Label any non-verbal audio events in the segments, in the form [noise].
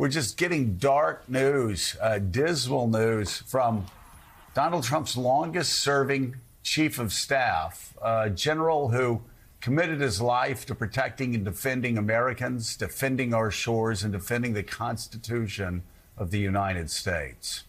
We're just getting dark news, uh, dismal news from Donald Trump's longest serving chief of staff, a general who committed his life to protecting and defending Americans, defending our shores, and defending the Constitution of the United States.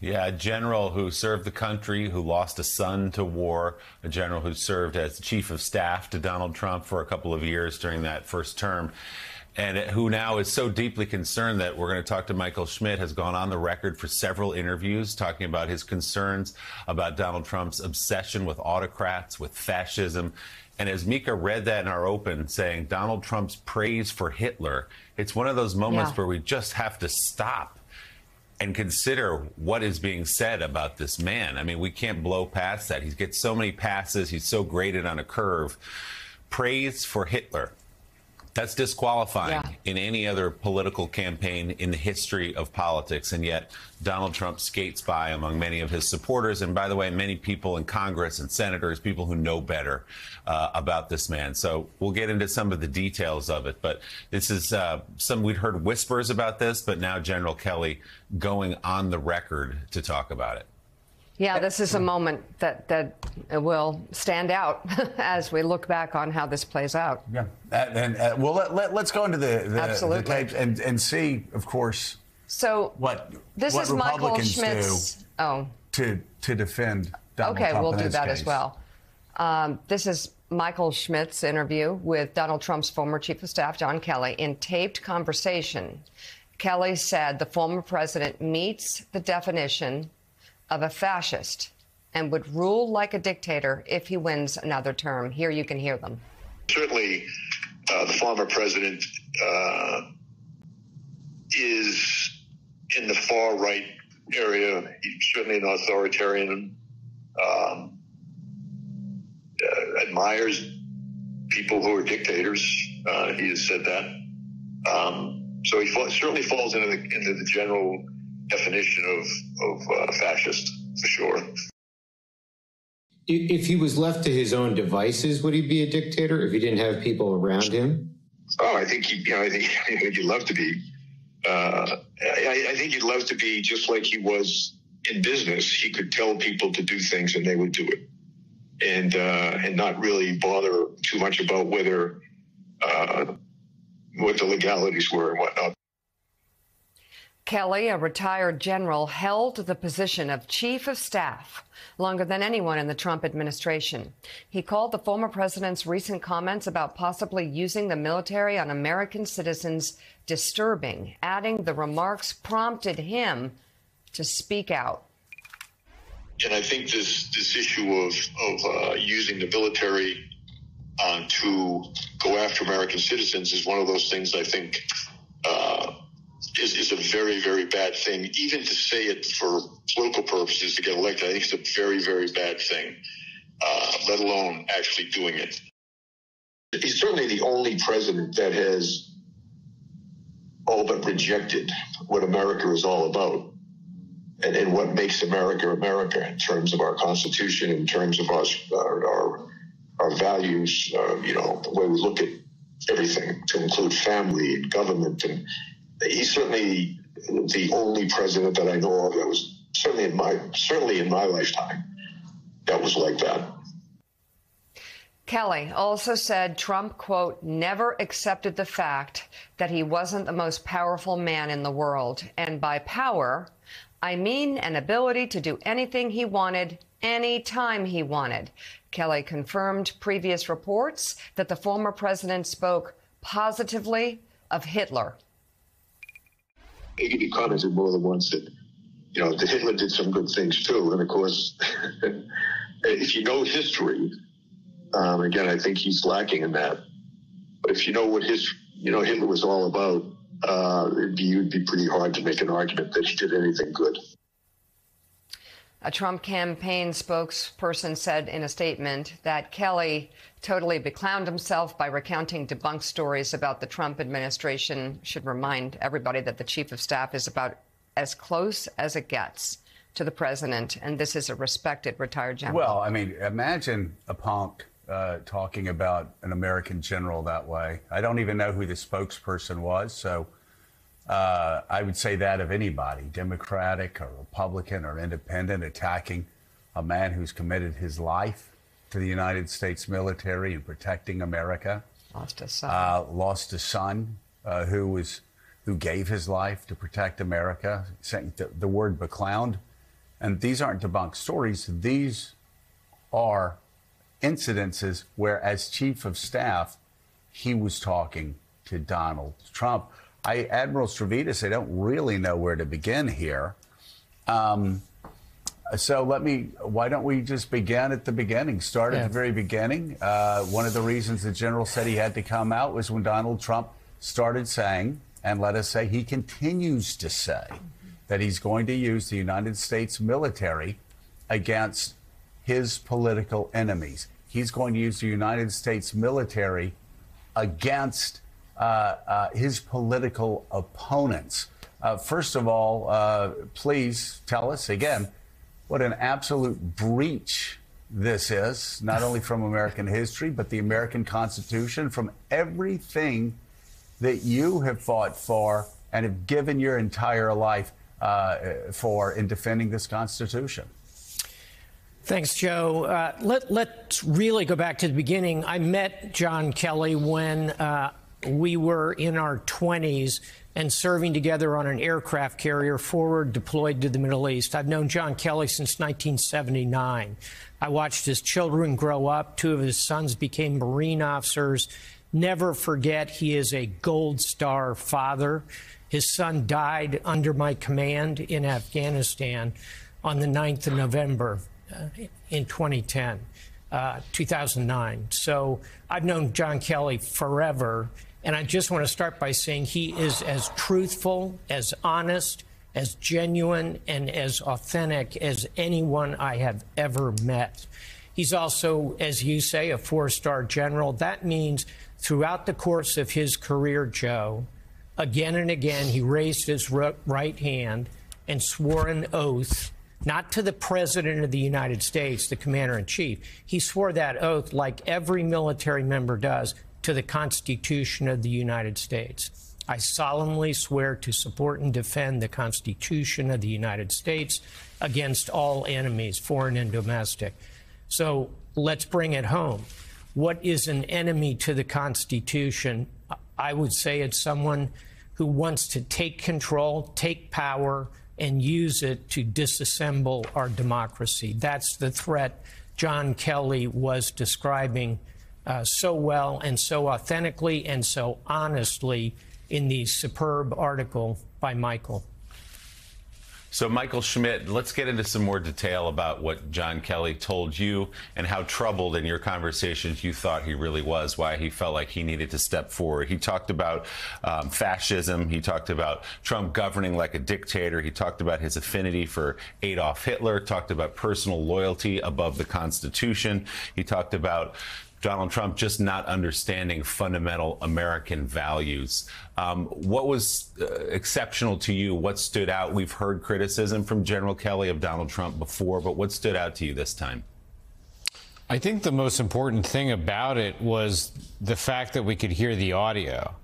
Yeah, a general who served the country, who lost a son to war, a general who served as chief of staff to Donald Trump for a couple of years during that first term, and who now is so deeply concerned that we're going to talk to Michael Schmidt, has gone on the record for several interviews talking about his concerns about Donald Trump's obsession with autocrats, with fascism. And as Mika read that in our open, saying Donald Trump's praise for Hitler, it's one of those moments yeah. where we just have to stop and consider what is being said about this man. I mean, we can't blow past that. He gets so many passes. He's so graded on a curve. Praise for Hitler. That's disqualifying yeah. in any other political campaign in the history of politics. And yet, Donald Trump skates by among many of his supporters. And by the way, many people in Congress and senators, people who know better uh, about this man. So we'll get into some of the details of it. But this is uh, some we'd heard whispers about this, but now General Kelly going on the record to talk about it. Yeah, this is a moment that, that will stand out [laughs] as we look back on how this plays out. Yeah. Uh, and uh, well, let, let, us go into the, the, the tapes and, and see, of course, so what this what is Republicans Michael Schmidt's. do oh. to to defend Donald okay, Trump we'll do that case. as well. Um, this is Michael Schmidt's interview with Donald Trump's former chief of staff, John Kelly, in taped conversation. Kelly said the former president meets the definition of a fascist and would rule like a dictator if he wins another term. Here you can hear them. Certainly, uh, the former president uh, is in the far right area. He's certainly an authoritarian. Um, uh, admires people who are dictators. Uh, he has said that. Um, so he fa- certainly falls into the, into the general definition of, of uh, fascist for sure. If he was left to his own devices, would he be a dictator if he didn't have people around him? Oh, I think he, you know, [laughs] I think he'd love to be. Uh, I, I, think he'd love to be just like he was in business. He could tell people to do things and they would do it, and uh, and not really bother too much about whether uh, what the legalities were and whatnot. Kelly, a retired general, held the position of chief of staff longer than anyone in the Trump administration. He called the former president's recent comments about possibly using the military on American citizens disturbing, adding the remarks prompted him to speak out. And I think this this issue of of uh, using the military uh, to go after American citizens is one of those things I think is, is a very, very bad thing. Even to say it for political purposes to get elected, I think it's a very, very bad thing, uh, let alone actually doing it. He's certainly the only president that has all but rejected what America is all about and, and what makes America America in terms of our Constitution, in terms of our, our, our, values, uh, you know, the way we look at everything to include family and government and he's certainly the only president that I know of that was certainly in my certainly in my lifetime that was like that. Kelly also said Trump, quote, never accepted the fact that he wasn't the most powerful man in the world. And by power, I mean an ability to do anything he wanted, anytime he wanted. Kelly confirmed previous reports that the former president spoke positively of Hitler he commented more than once that, you know, that Hitler did some good things too. And of course, [laughs] if you know history, um, again, I think he's lacking in that. But if you know what his, you know, Hitler was all about, uh, it'd be, it'd be pretty hard to make an argument that he did anything good. A Trump campaign spokesperson said in a statement that Kelly totally beclowned himself by recounting debunked stories about the Trump administration. Should remind everybody that the chief of staff is about as close as it gets to the president, and this is a respected retired general. Well, I mean, imagine a punk uh, talking about an American general that way. I don't even know who the spokesperson was, so uh, I would say that of anybody, Democratic or Republican or Independent, attacking a man who's committed his life to the United States military and protecting America. Lost a son. Uh, lost a son uh, who was who gave his life to protect America. Saying the, the word "beclowned," and these aren't debunked stories. These are incidences where, as chief of staff, he was talking to Donald Trump. I, Admiral Stavridis, I don't really know where to begin here. Um, so let me. Why don't we just begin at the beginning? Start Yeah. at the very beginning. Uh, one of the reasons the general said he had to come out was when Donald Trump started saying, and let us say he continues to say, that he's going to use the United States military against his political enemies. He's going to use the United States military against his political opponents. Uh, first of all, uh, please tell us again what an absolute breach this is, not only from American history, but the American Constitution, from everything that you have fought for and have given your entire life uh, for in defending this Constitution. Thanks, Joe. Uh, let, let's really go back to the beginning. I met John Kelly when uh, we were in our 20s and serving together on an aircraft carrier forward deployed to the Middle East. I've known John Kelly since 1979. I watched his children grow up. Two of his sons became Marine officers. Never forget, he is a Gold Star father. His son died under my command in Afghanistan on the 9th of November uh, in 2010, uh, 2009. So I've known John Kelly forever. And I just want to start by saying he is as truthful, as honest, as genuine, and as authentic as anyone I have ever met. He's also, as you say, a four star general. That means throughout the course of his career, Joe, again and again, he raised his right hand and swore an oath, not to the President of the United States, the Commander in Chief. He swore that oath, like every military member does, to the Constitution of the United States. I solemnly swear to support and defend the Constitution of the United States against all enemies, foreign and domestic. So let's bring it home. What is an enemy to the Constitution? I would say it's someone who wants to take control, take power, and use it to disassemble our democracy. That's the threat John Kelly was describing uh, so well and so authentically and so honestly in the superb article by Michael. So, Michael Schmidt, let's get into some more detail about what John Kelly told you and how troubled in your conversations you thought he really was, why he felt like he needed to step forward. He talked about um, fascism. He talked about Trump governing like a dictator. He talked about his affinity for Adolf Hitler, talked about personal loyalty above the Constitution. He talked about Donald Trump just not understanding fundamental American values. Um, what was uh, exceptional to you? What stood out? We've heard criticism from General Kelly of Donald Trump before, but what stood out to you this time? I think the most important thing about it was the fact that we could hear the audio.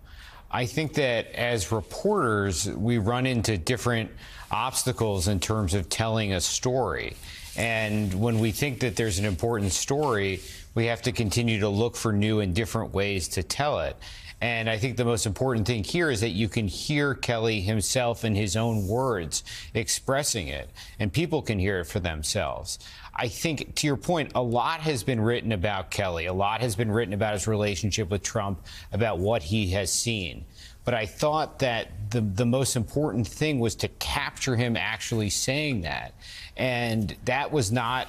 I think that as reporters, we run into different obstacles in terms of telling a story. And when we think that there's an important story, we have to continue to look for new and different ways to tell it. And I think the most important thing here is that you can hear Kelly himself in his own words expressing it, and people can hear it for themselves. I think, to your point, a lot has been written about Kelly. A lot has been written about his relationship with Trump, about what he has seen. But I thought that the, the most important thing was to capture him actually saying that. And that was not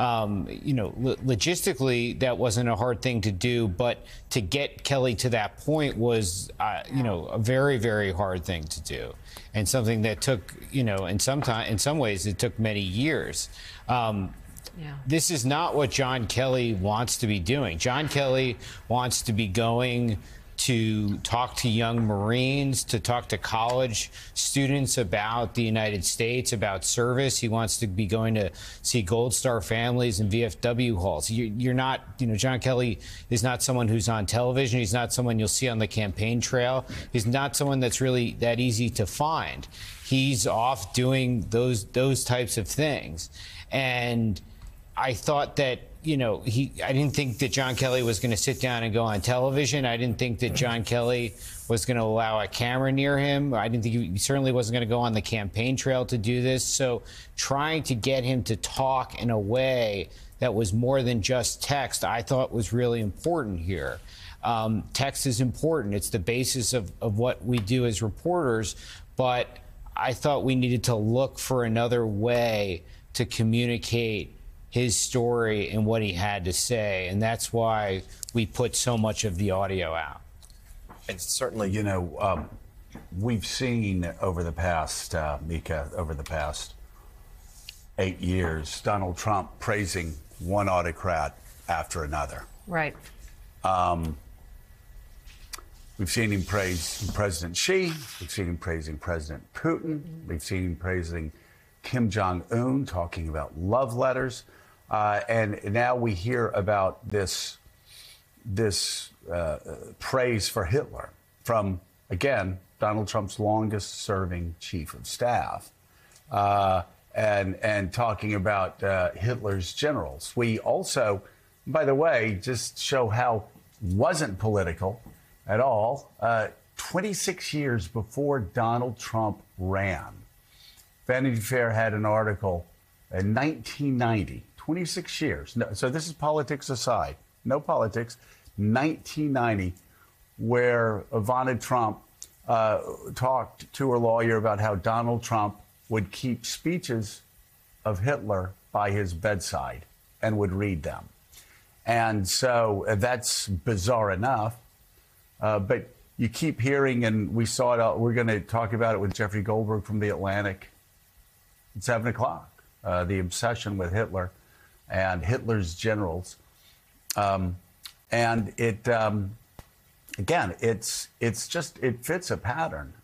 um, you know, lo- logistically, that wasn't a hard thing to do, but to get Kelly to that point was, uh, you know, a very, very hard thing to do, and something that took, you know, in some time, in some ways, it took many years. Um, Yeah. this is not what John Kelly wants to be doing. John Kelly wants to be going to talk to young Marines, to talk to college students about the United States, about service. He wants to be going to see Gold Star families and VFW halls. You, are not, you know, John Kelly is not someone who's on television. He's not someone you'll see on the campaign trail. He's not someone that's really that easy to find. He's off doing those those types of things, and I thought that you know, he I didn't think that John Kelly was going to sit down and go on television. I didn't think that John Kelly was going to allow a camera near him. I didn't think he, he certainly wasn't going to go on the campaign trail to do this. So trying to get him to talk in a way that was more than just text, I thought was really important here. Um, text is important. It's the basis of, of what we do as reporters. But I thought we needed to look for another way to communicate his story and what he had to say. And that's why we put so much of the audio out. And certainly, you know, um, we've seen over the past, uh, Mika, over the past eight years, Donald Trump praising one autocrat after another. Right. Um, we've seen him praise President Xi. We've seen him praising President Putin. We've seen him praising Kim Jong Un, talking about love letters. Uh, and now we hear about this this uh, praise for Hitler from again Donald Trump's longest serving chief of staff, uh, and and talking about uh, Hitler's generals. We also, by the way, just show how wasn't political at all. Uh, 26 years before Donald Trump ran, Vanity Fair had an article in 1990 26 years. No, so this is politics aside, no politics. 1990, where Ivana Trump uh, talked to her lawyer about how Donald Trump would keep speeches of Hitler by his bedside and would read them. And so uh, that's bizarre enough. Uh, but you keep hearing, and we saw it, we're going to talk about it with Jeffrey Goldberg from The Atlantic at 7 o'clock. Uh, the obsession with Hitler and Hitler's generals. Um, and it, um, again, it's, it's just, it fits a pattern.